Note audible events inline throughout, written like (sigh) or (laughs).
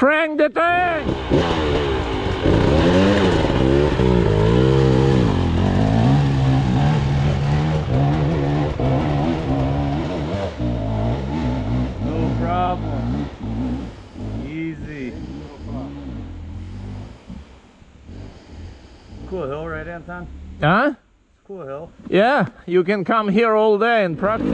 The tank! No problem. Easy. Cool hill, right, Anton? Huh? Cool hill. Yeah, you can come here all day and practice.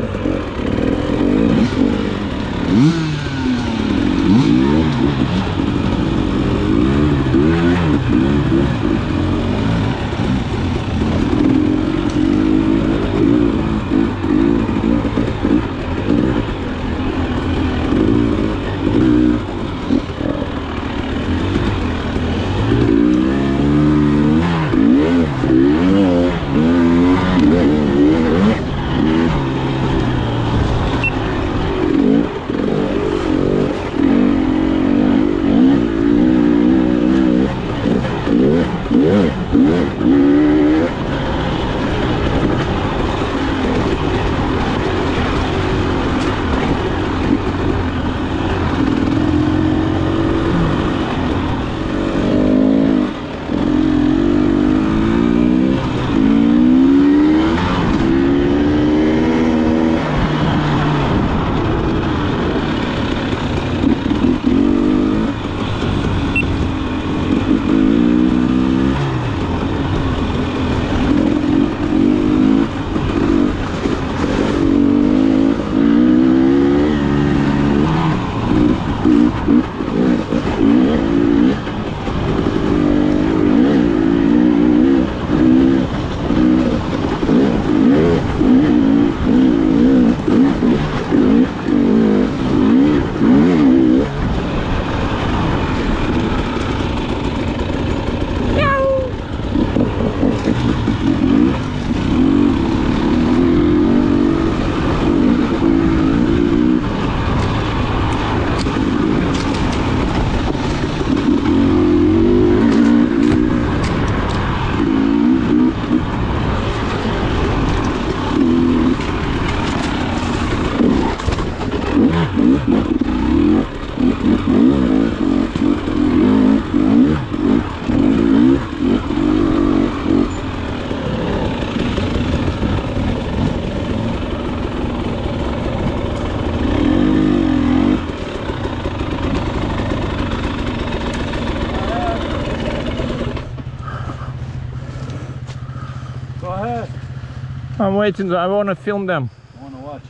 I'm waiting, I want to film them. I want to watch.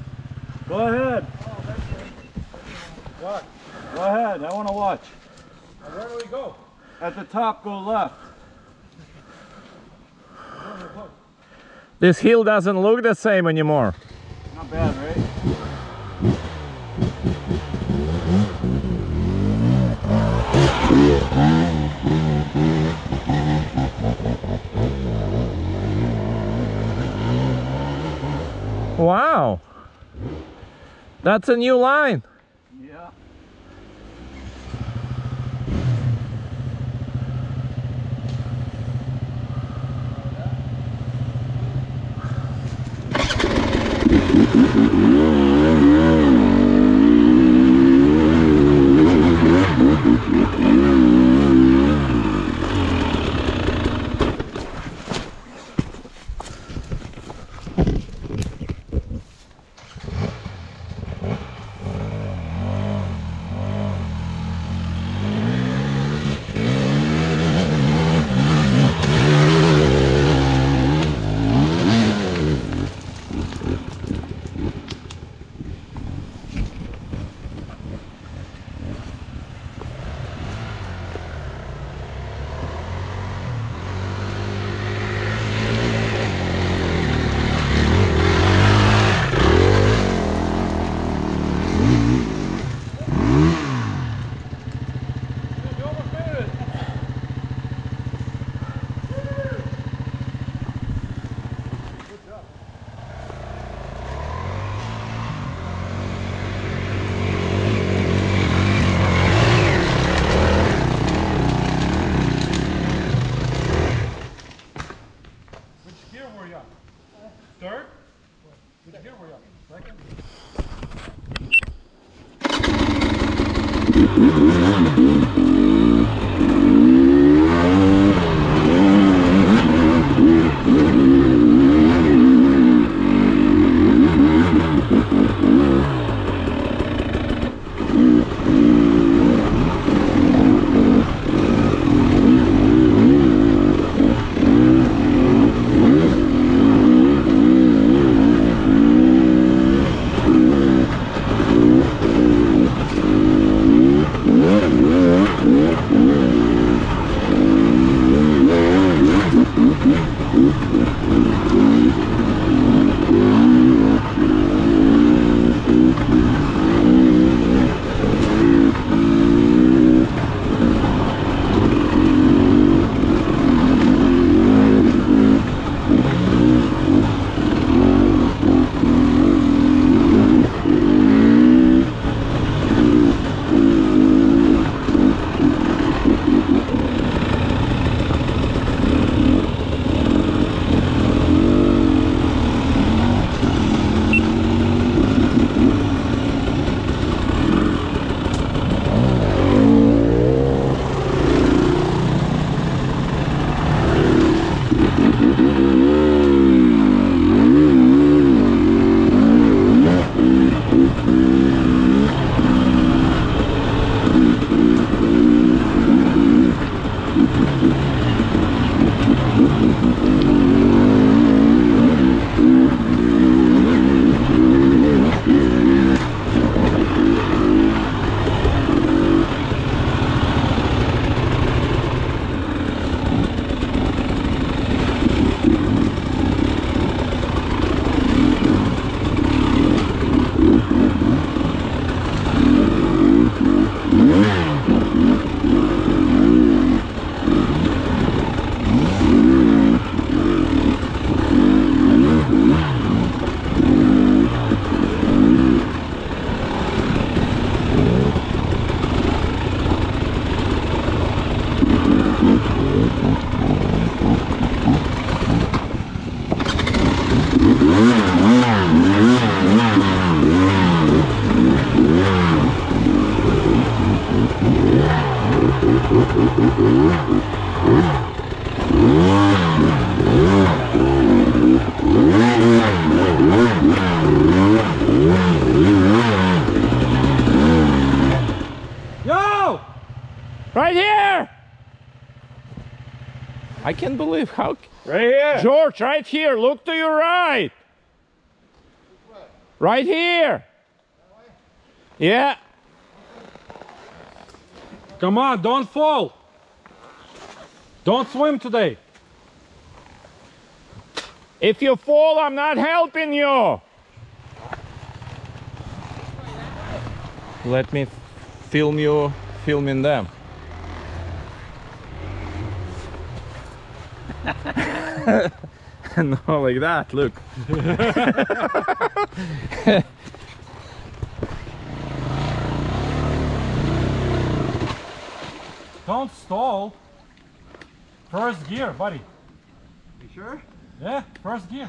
Go ahead. What? Go ahead. I want to watch. Where do we go? At the top, go left. This hill doesn't look the same anymore. Not bad, Wow. That's a new line. Believe how. Right here. George, right here. Look to your right. Right here. Yeah. Come on, don't fall. Don't swim today. If you fall, I'm not helping you. Let me film you filming them. (laughs) no, like that. Look. (laughs) Don't stall. First gear, buddy. You sure? Yeah, first gear.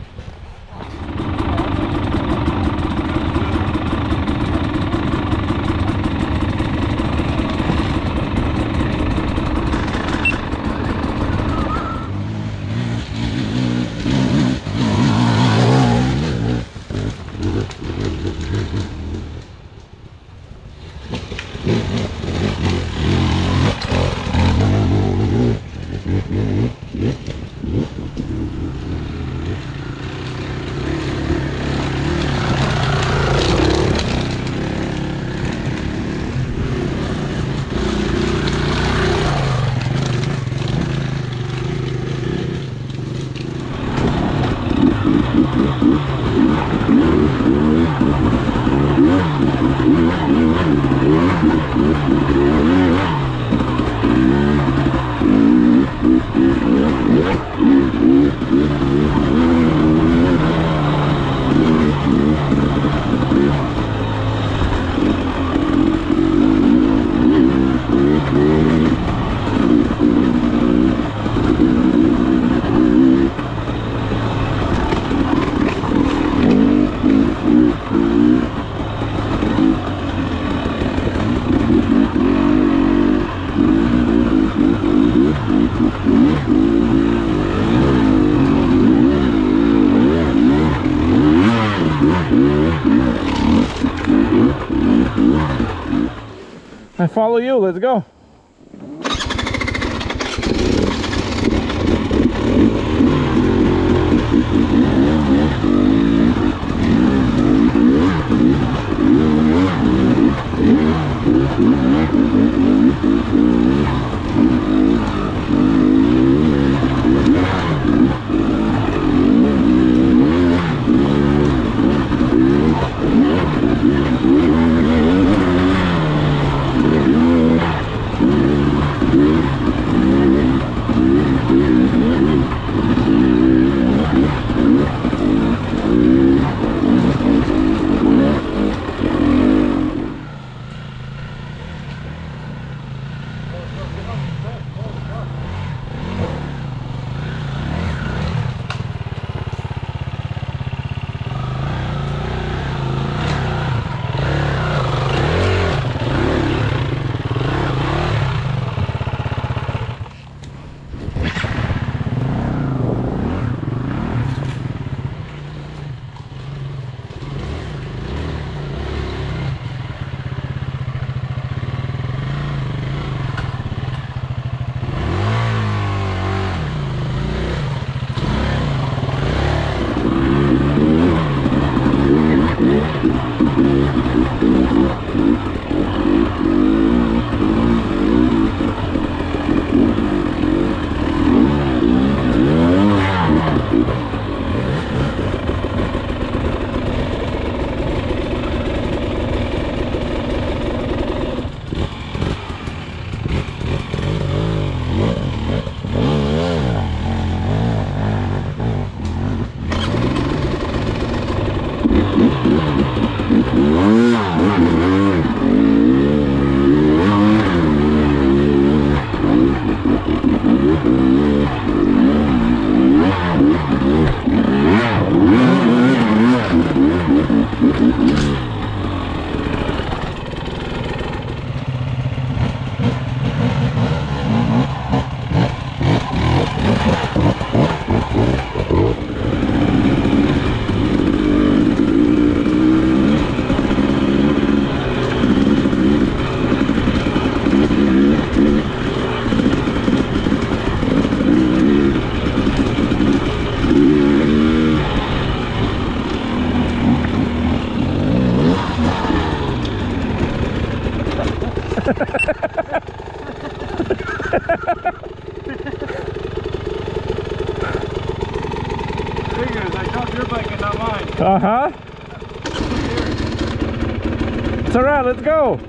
follow you. Let's go.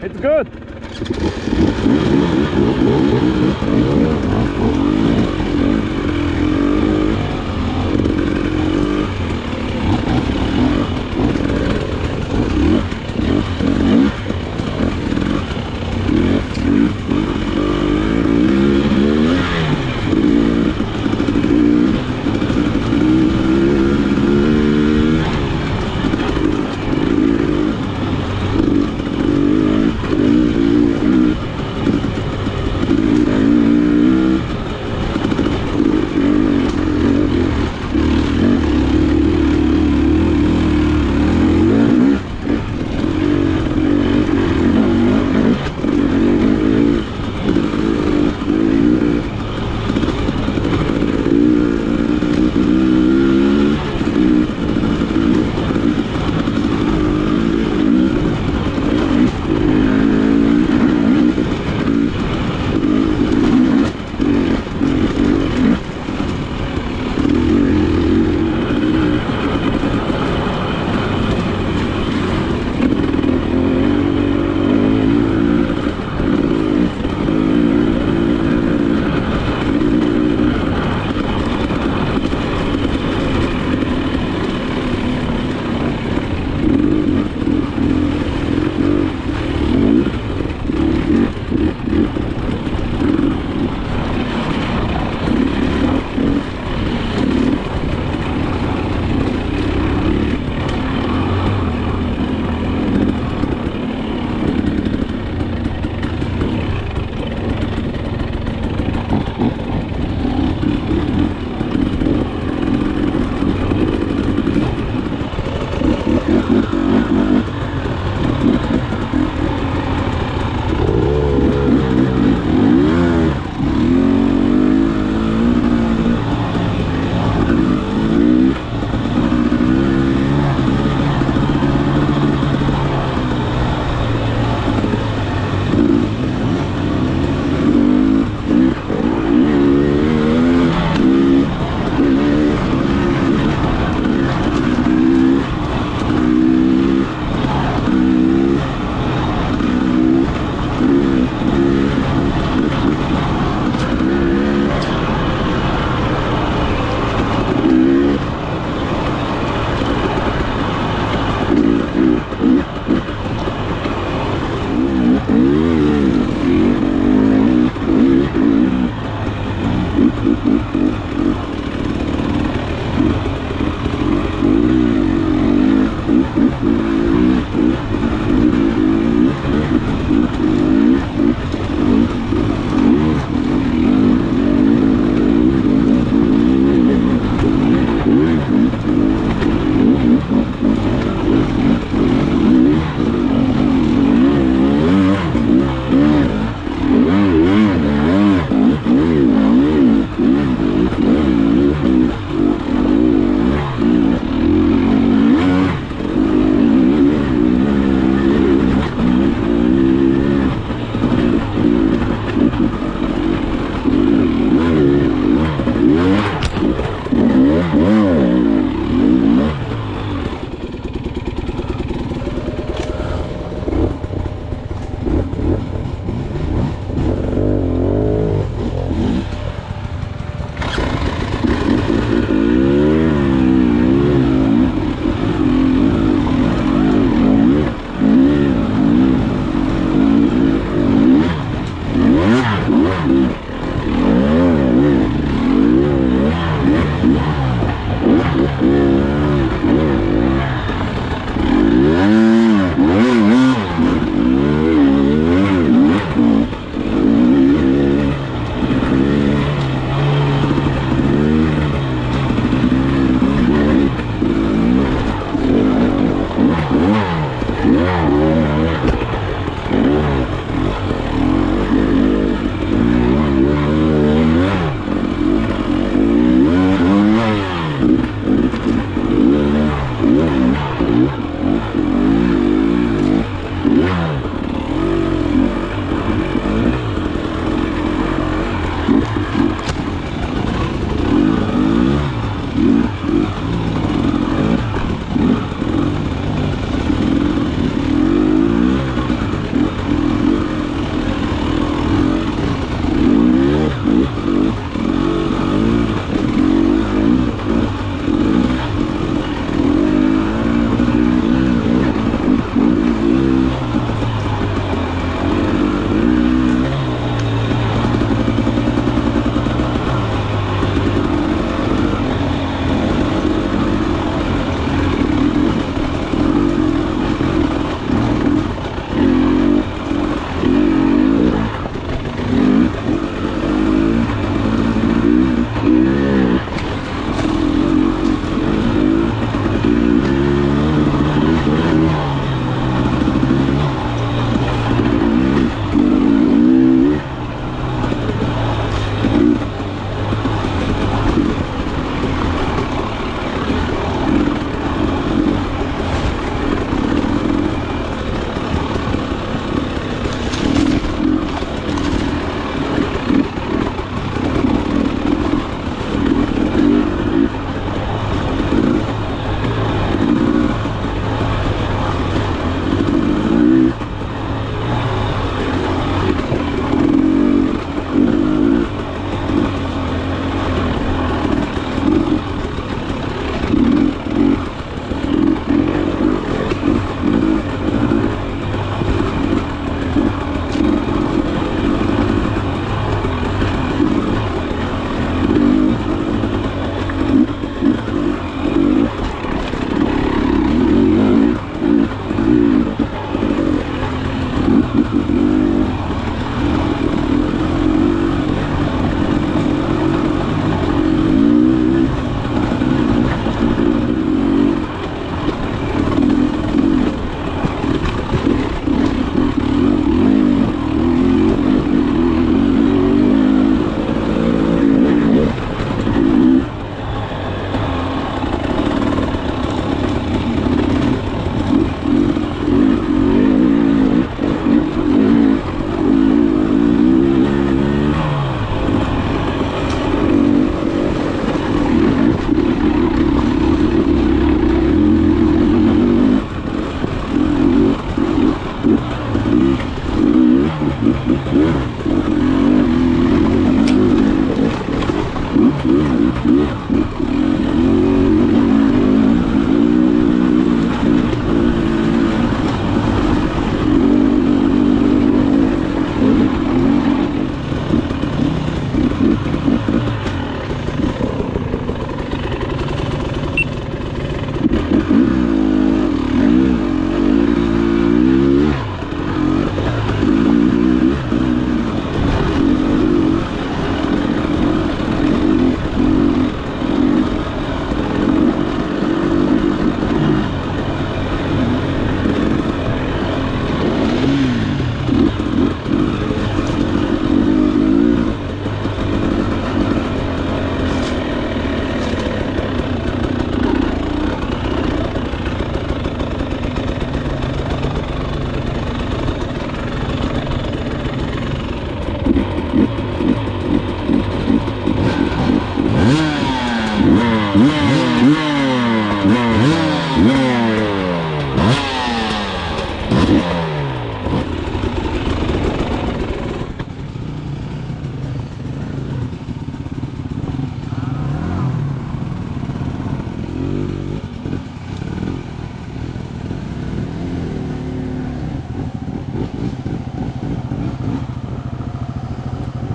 It's good.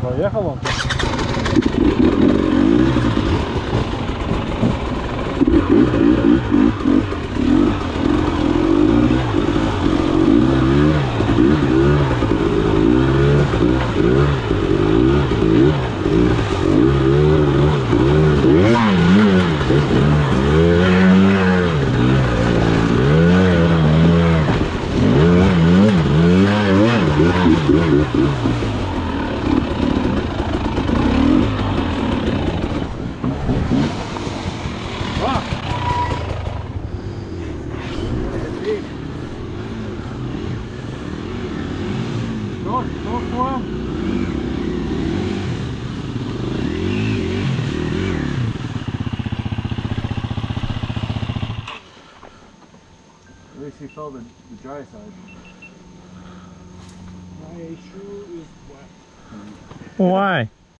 Поехал он.